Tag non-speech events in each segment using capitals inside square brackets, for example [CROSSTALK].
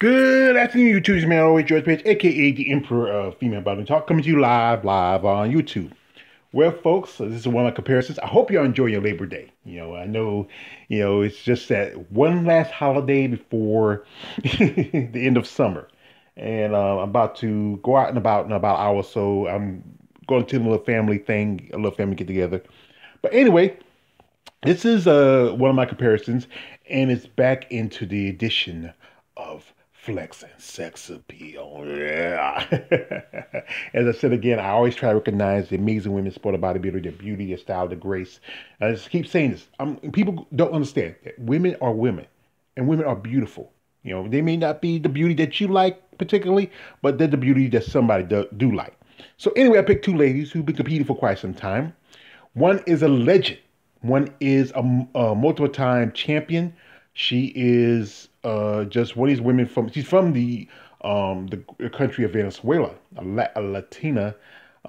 Good afternoon, YouTube. man. Always George Page, aka the Emperor of Female Body Talk, coming to you live, live on YouTube. Well, folks, this is one of my comparisons. I hope y'all enjoy your Labor Day. You know, I know, you know, it's just that one last holiday before [LAUGHS] the end of summer, and uh, I'm about to go out and about in about an hour so. I'm going to a little family thing, a little family get together. But anyway, this is uh, one of my comparisons, and it's back into the edition of flex and sex appeal. Yeah. [LAUGHS] As I said again, I always try to recognize the amazing women sport of bodybuilder, their beauty, their style, their grace. I just keep saying this. I'm, people don't understand that women are women, and women are beautiful. You know, they may not be the beauty that you like particularly, but they're the beauty that somebody do, do like. So anyway, I picked two ladies who've been competing for quite some time. One is a legend. One is a, a multiple time champion. She is uh, just of these women from. She's from the um, the country of Venezuela, a, La, a Latina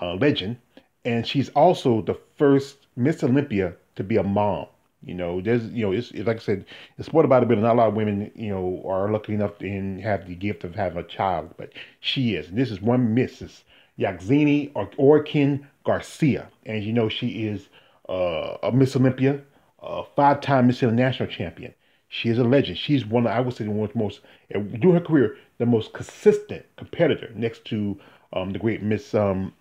uh, legend, and she's also the first Miss Olympia to be a mom. You know, there's you know, it's, it's like I said, it's sport about a bit. Not a lot of women, you know, are lucky enough to have the gift of having a child, but she is. And this is one Mrs. Yaxeni or Oriquen Garcia, and you know she is uh, a Miss Olympia, a five-time Miss International champion. She is a legend. She's one, I would say, one of the most, during her career, the most consistent competitor next to um, the great Miss um,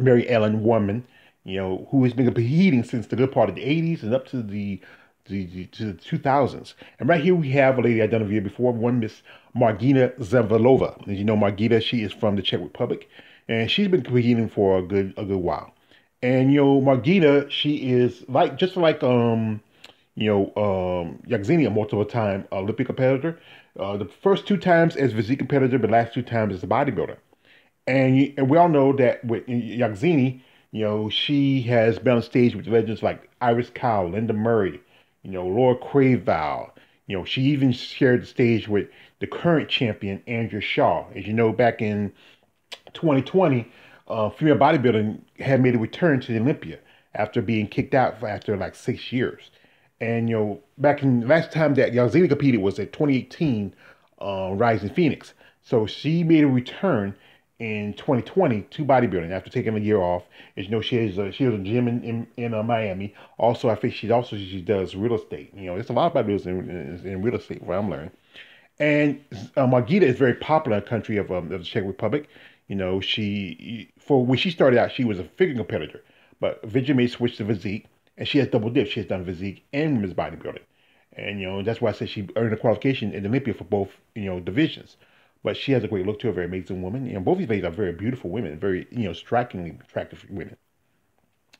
Mary Ellen Warman, you know, who has been competing since the good part of the 80s and up to the, the, the to the 2000s. And right here we have a lady I've done a video before, one Miss Margita Zamolova. As you know, Margita, she is from the Czech Republic, and she's been competing for a good a good while. And you know, Margita, she is like just like um you know, um, a multiple time Olympic competitor. Uh, the first two times as physique competitor, but last two times as a bodybuilder. And, and we all know that with Yaxeni, you know, she has been on stage with legends like Iris Kyle, Linda Murray, you know, Lora Creavalle. You know, she even shared the stage with the current champion, Andrea Shaw. As you know, back in 2020, uh, female bodybuilding had made a return to the Olympia after being kicked out for after like six years. And you know, back in last time that Yaxeni competed was at 2018 uh, Rising Phoenix. So she made a return in 2020 to bodybuilding after taking a year off. As you know, she has a, she has a gym in in, in uh, Miami. Also, I think she also she does real estate. You know, there's a lot of bodybuilders in, in, in real estate where I'm learning. And uh, Margita is very popular in the country of, um, of the Czech Republic. You know, she for when she started out, she was a figure competitor, but eventually made switch to physique and she has double dip. She has done physique and women's bodybuilding, and you know that's why I said she earned a qualification in Olympia for both you know divisions. But she has a great look to her, very amazing woman. You know, both these ladies are very beautiful women, very you know strikingly attractive women.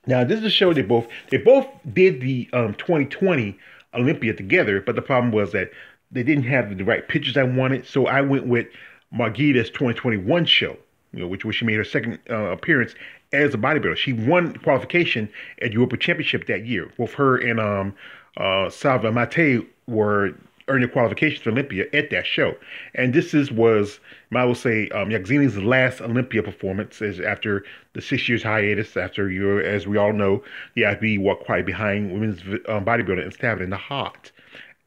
Now this is a show they both they both did the um, 2020 Olympia together, but the problem was that they didn't have the right pictures I wanted, so I went with Margita's 2021 show you know, which, which she made her second uh, appearance as a bodybuilder. She won qualification at European Championship that year. Both her and um, uh, Salva Mate were earning qualification to Olympia at that show. And this is was, I will say, um, Yaxeni's last Olympia performance is after the six years hiatus. After you, as we all know, the IFBB walked quite behind women's um, bodybuilding and stabbed in the heart.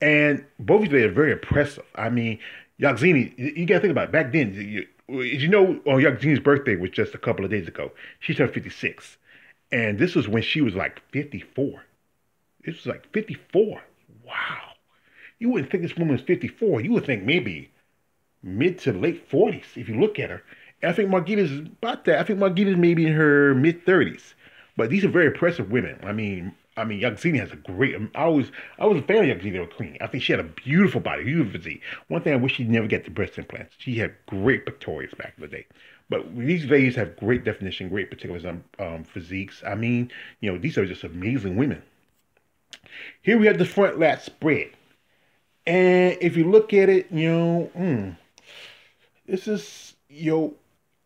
And both of them are very impressive. I mean, Yaxeni, you got to think about it. back then. You, you know, oh, Jean's birthday was just a couple of days ago. She turned 56. And this was when she was like 54. This was like 54. Wow. You wouldn't think this woman was 54. You would think maybe mid to late 40s if you look at her. And I think Margita's about that. I think Margita's maybe in her mid 30s. But these are very impressive women. I mean, I mean, Yaxeni has a great. I was I was a fan of Yaxeni Queen. I think she had a beautiful body, beautiful physique. One thing I wish she'd never get the breast implants. She had great pectorals back in the day. But these ladies have great definition, great particulars on um, physiques. I mean, you know, these are just amazing women. Here we have the front lat spread. And if you look at it, you know, mm, this is, you know,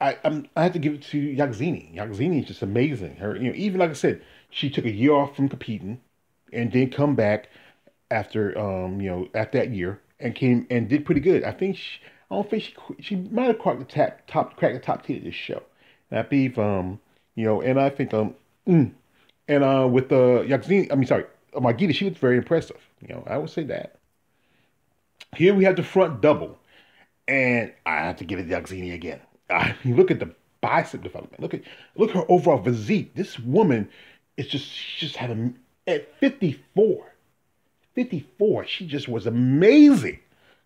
I I'm, I have to give it to Yaxeni. Yaxeni is just amazing. Her, you know, even like I said, she took a year off from competing, and then come back after um you know after that year and came and did pretty good. I think she, I don't think she she might have cracked the top top cracked the top ten of this show. And I believe um you know and I think um mm, and uh with the uh, Yaxeni I mean sorry Margita she was very impressive. You know I would say that. Here we have the front double. And I have to give it to Yoxini again. I mean, look at the bicep development. Look at look at her overall physique. This woman is just she just had a at 54. 54, she just was amazing.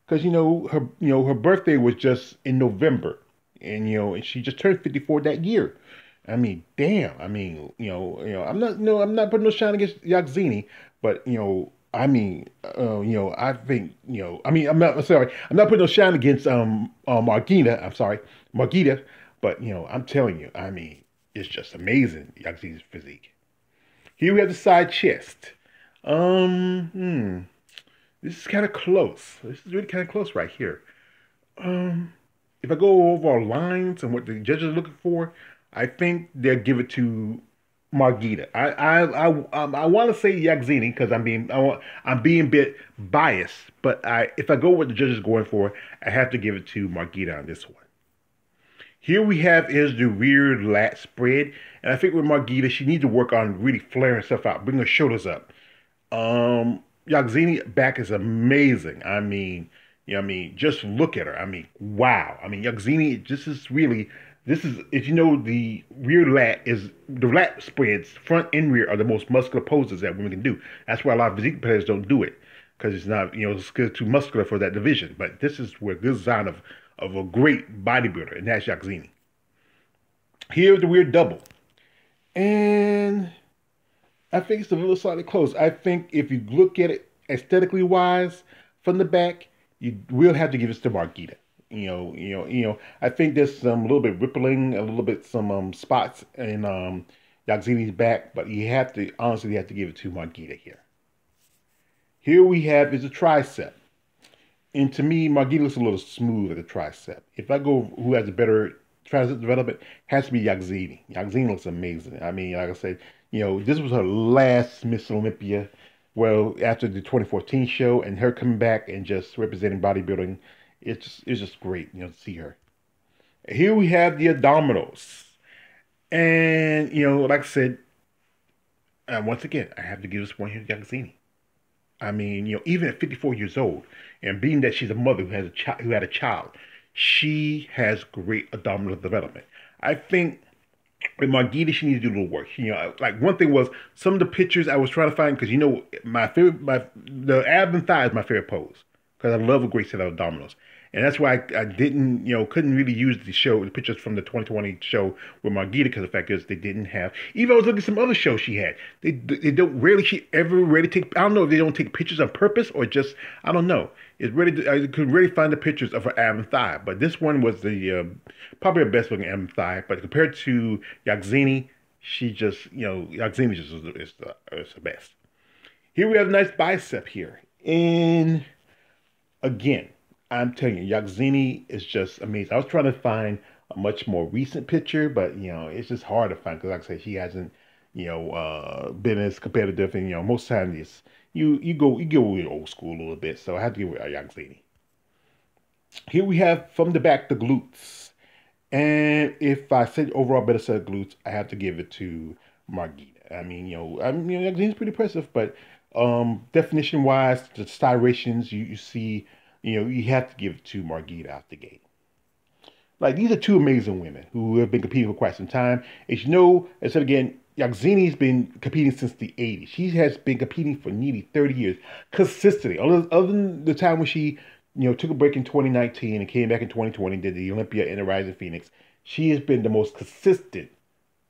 Cause you know her you know her birthday was just in November. And you know, and she just turned 54 that year. I mean, damn. I mean, you know, you know, I'm not no, I'm not putting no shine against Yoxini, but you know, I mean, uh, you know, I think, you know, I mean, I'm not sorry, I'm not putting no shine against um uh, Margita. I'm sorry, Margita, but you know, I'm telling you, I mean, it's just amazing, Yoxini's physique. Here we have the side chest. Um, hmm, this is kind of close. This is really kind of close right here. Um, if I go over our lines and what the judges are looking for, I think they'll give it to Margita. I I I um, I want to say Yoxini because I'm being I want, I'm being a bit biased, but I if I go what the judges going for, I have to give it to Margita on this one. Here we have is the rear lat spread, and I think with Margita, she needs to work on really flaring stuff out, bring her shoulders up. Um, Yoxini back is amazing. I mean, you know, I mean, just look at her. I mean, wow. I mean, Yoxini, this is really this is, if you know, the rear lat is the lat spreads, front and rear are the most muscular poses that women can do. That's why a lot of physique players don't do it because it's not, you know, it's too muscular for that division. But this is where this sign of of a great bodybuilder, and that's Yoxini. Here's the weird double, and I think it's a little slightly close. I think if you look at it aesthetically wise from the back, you will have to give it to Margita you know, you know, you know. I think there's some little bit rippling, a little bit some um, spots in um, back, but you have to honestly you have to give it to Margita here. Here we have is a tricep, and to me, Margita looks a little smooth at the tricep. If I go who has a better tricep development, has to be Yoxini. Yoxini looks amazing. I mean, like I said, you know, this was her last Miss Olympia. Well, after the 2014 show, and her coming back and just representing bodybuilding it's just, it's just great, you know, to see her. Here we have the abdominals. And, you know, like I said, uh, once again, I have to give this one here to Yoxini. I mean, you know, even at 54 years old, and being that she's a mother who has a child, who had a child, she has great abdominal development. I think with Margita, she needs to do a little work. You know, like one thing was some of the pictures I was trying to find because you know my favorite, my the ab and thigh is my favorite pose because I love a great set of abdominals and that's why I, I, didn't, you know, couldn't really use the show, the pictures from the 2020 show with Margita because the fact is they didn't have. Even I was looking at some other shows she had. They they don't really she ever really take. I don't know if they don't take pictures on purpose or just I don't know. It's really I could really find the pictures of her ab and thigh, but this one was the uh, probably her best looking ab and thigh. But compared to Yoxini, she just you know Yoxini just is, the is the best. Here we have a nice bicep here, and again I'm telling you, Yoxini is just amazing. I was trying to find a much more recent picture, but you know, it's just hard to find because, like I said, she hasn't, you know, uh, been as competitive. And you know, most times you you go you go with old school a little bit. So I have to give it a Yoxini. Here we have from the back the glutes, and if I said overall better set of glutes, I have to give it to Margita. I mean, you know, I mean, you know, Yoxini's pretty impressive, but um, definition wise, the striations you, you see you know, you have to give it to Margita out the gate. Like these are two amazing women who have been competing for quite some time. As you know, I said again, Yoxini's been competing since the 80s. She has been competing for nearly 30 years consistently. Other, other than the time when she, you know, took a break in 2019 and came back in 2020 and did the Olympia and the Rising Phoenix, she has been the most consistent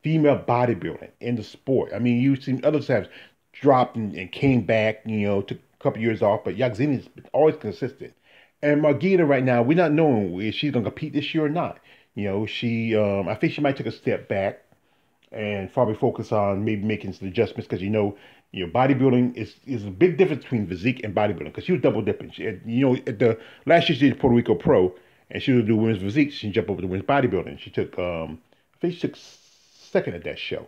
female bodybuilder in the sport. I mean, you've seen other times dropped and, and came back, you know, took a couple years off, but Yoxini's always consistent. And Margita right now, we're not knowing if she's gonna compete this year or not. You know, she um, I think she might take a step back and probably focus on maybe making some adjustments because you know, you know, bodybuilding is is a big difference between physique and bodybuilding because she was double dipping. She, you know, at the last year she did Puerto Rico Pro and she was do women's physique. She jumped over to women's bodybuilding. She took um, I think she took second at that show.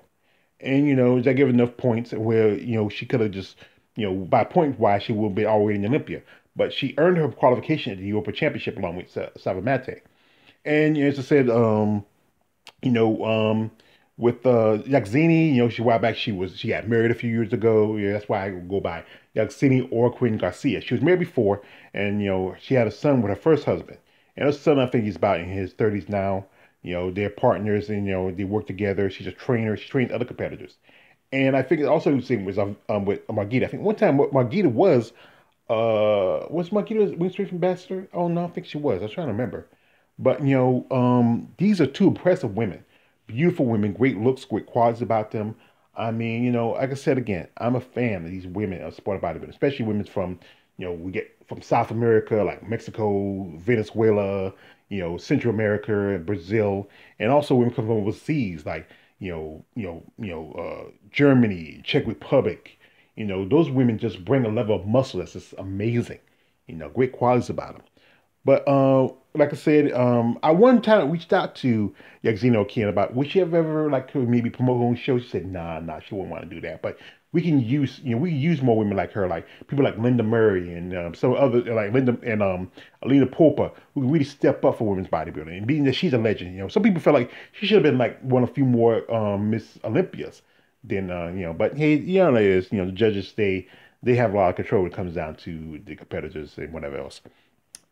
And you know, that gave enough points where you know she could have just you know by point wise she would be already in Olympia but she earned her qualification at the Europa Championship along with Savamate. And as I said, um, you know, um, with uh, Yoxini, you know, she a while back she was she got married a few years ago. Yeah, that's why I go by Yoxini or Quinn Garcia. She was married before, and you know, she had a son with her first husband. And her son, I think he's about in his 30s now. You know, they're partners and, you know, they work together. She's a trainer. She trains other competitors. And I think it also the same was um, with Margita. I think one time Margita was, uh, was Margita Wing Street ambassador? Oh, no, I think she was. I was trying to remember. But, you know, um, these are two impressive women. Beautiful women, great looks, great qualities about them. I mean, you know, like I said again, I'm a fan of these women of sport bodybuilding, especially women from, you know, we get from South America, like Mexico, Venezuela, you know, Central America, and Brazil, and also women come from overseas, like you know, you know, you know, uh, Germany, Czech Republic. You know, those women just bring a level of muscle that's just amazing. You know, great qualities about them. But uh, like I said, um, I one time reached out to Yaxina Ken about would she have ever like maybe promote her own show. She said, nah, nah, she wouldn't want to do that. But we can use, you know, we use more women like her, like people like Linda Murray and um, some other like Linda and um, Alina Popa, who can really step up for women's bodybuilding. And being that she's a legend, you know, some people felt like she should have been like one of a few more um, Miss Olympias than uh, you know. But hey, you know, it is, you know, the judges they they have a lot of control when it comes down to the competitors and whatever else.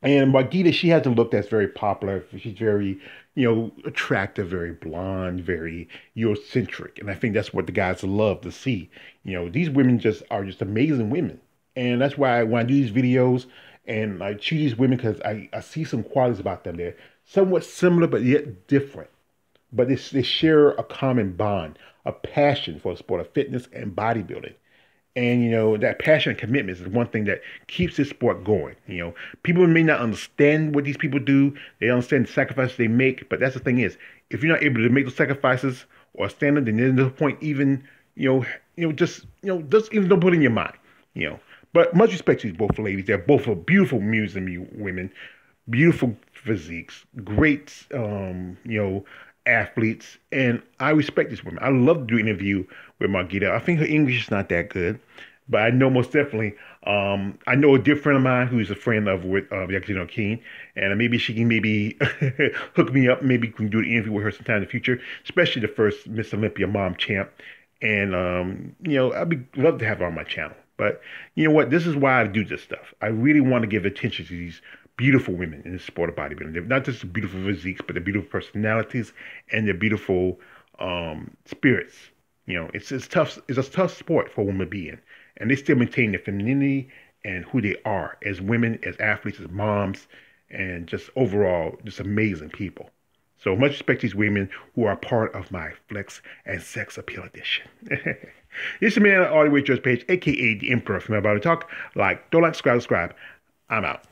And Margita, she has a look that's very popular. She's very, you know, attractive, very blonde, very Eurocentric. And I think that's what the guys love to see. You know, these women just are just amazing women. And that's why when I do these videos and I choose these women because I, I see some qualities about them. They're somewhat similar, but yet different. But they, they share a common bond, a passion for the sport of fitness and bodybuilding. And you know that passion and commitment is one thing that keeps this sport going. You know, people may not understand what these people do; they understand the sacrifices they make. But that's the thing is, if you're not able to make those sacrifices or stand up, then there's no point even you know, you know, just you know, just even don't put in your mind. You know, but much respect to these both ladies. They're both beautiful museum women, beautiful physiques, great, um, you know, athletes, and I respect these women. I love to do an interview with Margita. I think her English is not that good, but I know most definitely. Um, I know a dear friend of mine who's a friend of with uh, Yaxina King, and maybe she can maybe [LAUGHS] hook me up. Maybe we can do an interview with her sometime in the future, especially the first Miss Olympia mom champ. And um, you know, I'd be love to have her on my channel. But you know what? This is why I do this stuff. I really want to give attention to these beautiful women in the sport of bodybuilding. They're not just beautiful physiques, but they're beautiful personalities and they're beautiful um, spirits. You know, it's it's tough. It's a tough sport for a woman to be in, and they still maintain their femininity and who they are as women, as athletes, as moms, and just overall, just amazing people. So much respect to these women who are part of my Flex and Sex Appeal Edition. [LAUGHS] this is man all the way to page, aka the Emperor from About Body Talk. Like, don't like, subscribe, subscribe. I'm out.